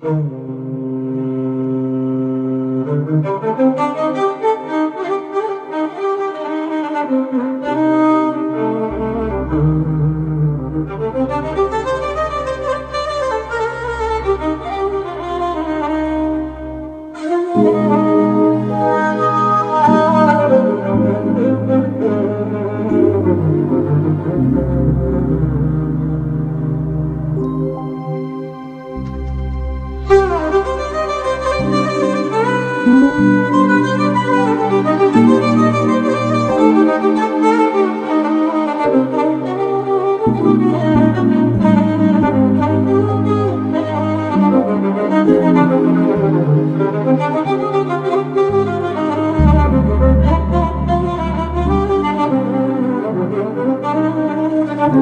Música